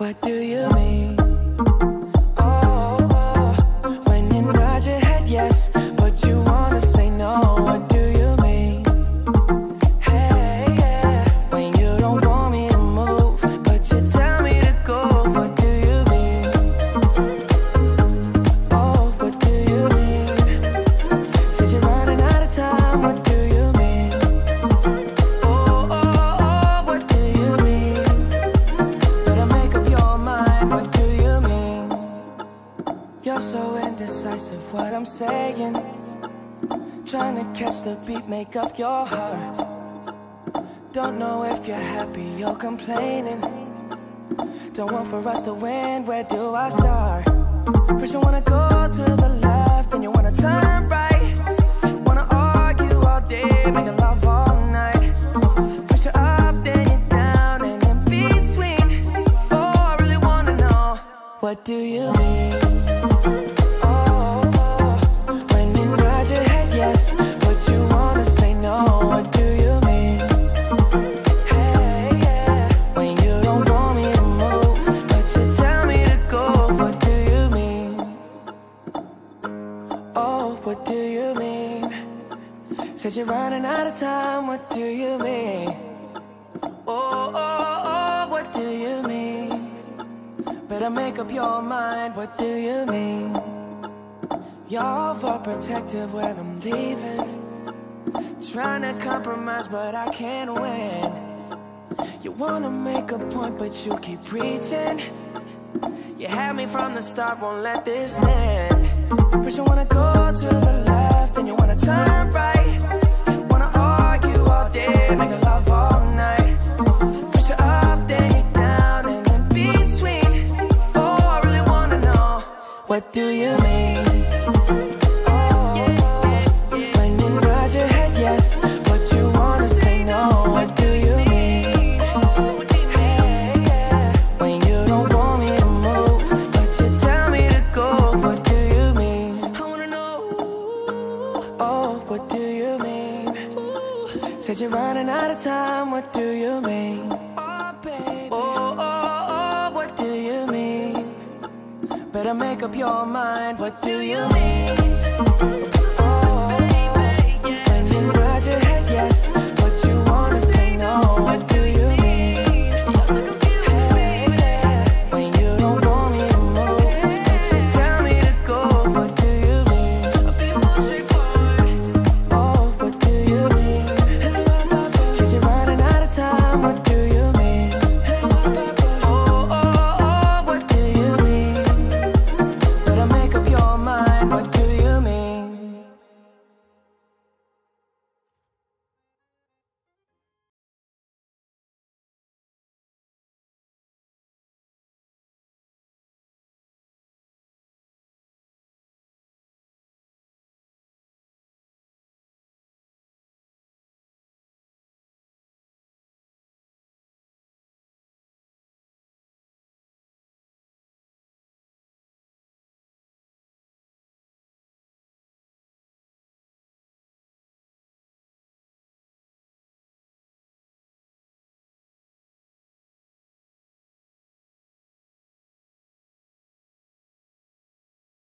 What do you mean? So indecisive, what I'm saying. Trying to catch the beat, make up your heart. Don't know if you're happy or complaining. Don't want for us to win, where do I start? First, you wanna go Said you're running out of time. What do you mean? Oh, oh, oh, what do you mean? Better make up your mind. What do you mean? You're protective when I'm leaving. Trying to compromise, but I can't win. You wanna make a point, but you keep preaching. You had me from the start, won't let this end. First you wanna go to the Oh, what do you mean? Said you're running out of time. What do you mean? Oh, baby. Oh, oh, oh, what do you mean? Better make up your mind. What do you mean?